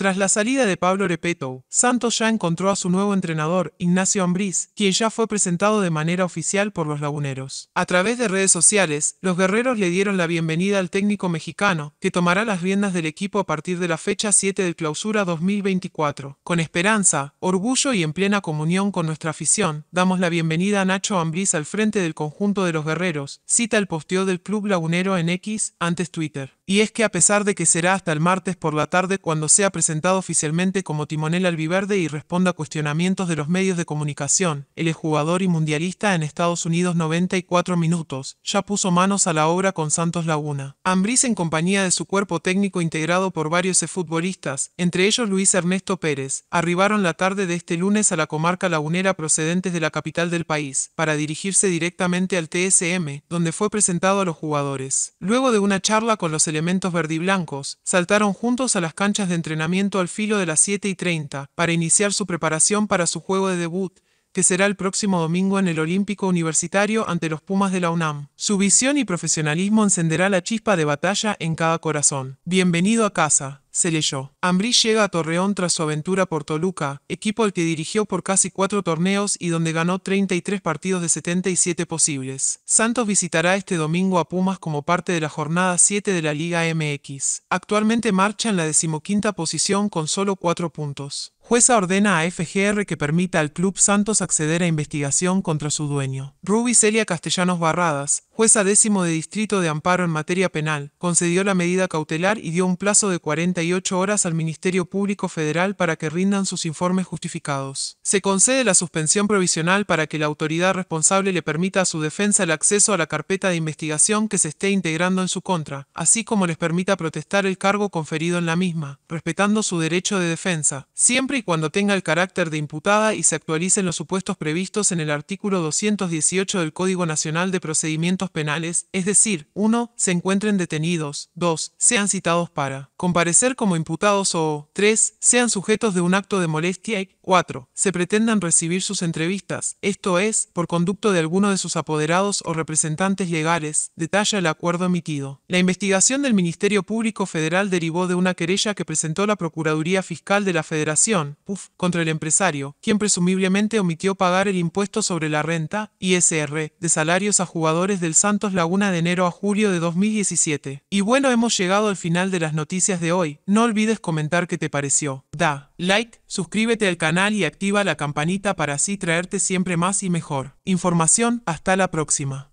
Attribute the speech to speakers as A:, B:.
A: Tras la salida de Pablo Repeto, Santos ya encontró a su nuevo entrenador, Ignacio Ambriz, quien ya fue presentado de manera oficial por los laguneros. A través de redes sociales, los guerreros le dieron la bienvenida al técnico mexicano, que tomará las riendas del equipo a partir de la fecha 7 del clausura 2024. Con esperanza, orgullo y en plena comunión con nuestra afición, damos la bienvenida a Nacho Ambriz al frente del conjunto de los guerreros, cita el posteo del club lagunero en X, antes Twitter. Y es que a pesar de que será hasta el martes por la tarde cuando sea presentado oficialmente como timonel albiverde y responda a cuestionamientos de los medios de comunicación, el exjugador y mundialista en Estados Unidos 94 minutos, ya puso manos a la obra con Santos Laguna. Ambriz en compañía de su cuerpo técnico integrado por varios futbolistas, entre ellos Luis Ernesto Pérez, arribaron la tarde de este lunes a la comarca lagunera procedentes de la capital del país, para dirigirse directamente al TSM, donde fue presentado a los jugadores. Luego de una charla con los elementos verdiblancos, saltaron juntos a las canchas de entrenamiento al filo de las 7 y 30, para iniciar su preparación para su juego de debut, que será el próximo domingo en el Olímpico Universitario ante los Pumas de la UNAM. Su visión y profesionalismo encenderá la chispa de batalla en cada corazón. Bienvenido a casa se leyó. Ambrí llega a Torreón tras su aventura por Toluca, equipo al que dirigió por casi cuatro torneos y donde ganó 33 partidos de 77 posibles. Santos visitará este domingo a Pumas como parte de la jornada 7 de la Liga MX. Actualmente marcha en la decimoquinta posición con solo cuatro puntos. Jueza ordena a FGR que permita al Club Santos acceder a investigación contra su dueño. Ruby Celia Castellanos Barradas, jueza décimo de Distrito de Amparo en materia penal, concedió la medida cautelar y dio un plazo de 48 horas al Ministerio Público Federal para que rindan sus informes justificados. Se concede la suspensión provisional para que la autoridad responsable le permita a su defensa el acceso a la carpeta de investigación que se esté integrando en su contra, así como les permita protestar el cargo conferido en la misma, respetando su derecho de defensa, siempre cuando tenga el carácter de imputada y se actualicen los supuestos previstos en el artículo 218 del Código Nacional de Procedimientos penales, es decir, 1. Se encuentren detenidos, 2. Sean citados para comparecer como imputados o 3. Sean sujetos de un acto de molestia y 4. Se pretendan recibir sus entrevistas, esto es, por conducto de alguno de sus apoderados o representantes legales, detalla el acuerdo emitido. La investigación del Ministerio Público Federal derivó de una querella que presentó la Procuraduría Fiscal de la Federación, Contra el empresario, quien presumiblemente omitió pagar el impuesto sobre la renta, ISR, de salarios a jugadores del Santos Laguna de enero a julio de 2017. Y bueno, hemos llegado al final de las noticias de hoy. No olvides comentar qué te pareció. Da, like, suscríbete al canal y activa la campanita para así traerte siempre más y mejor. Información, hasta la próxima.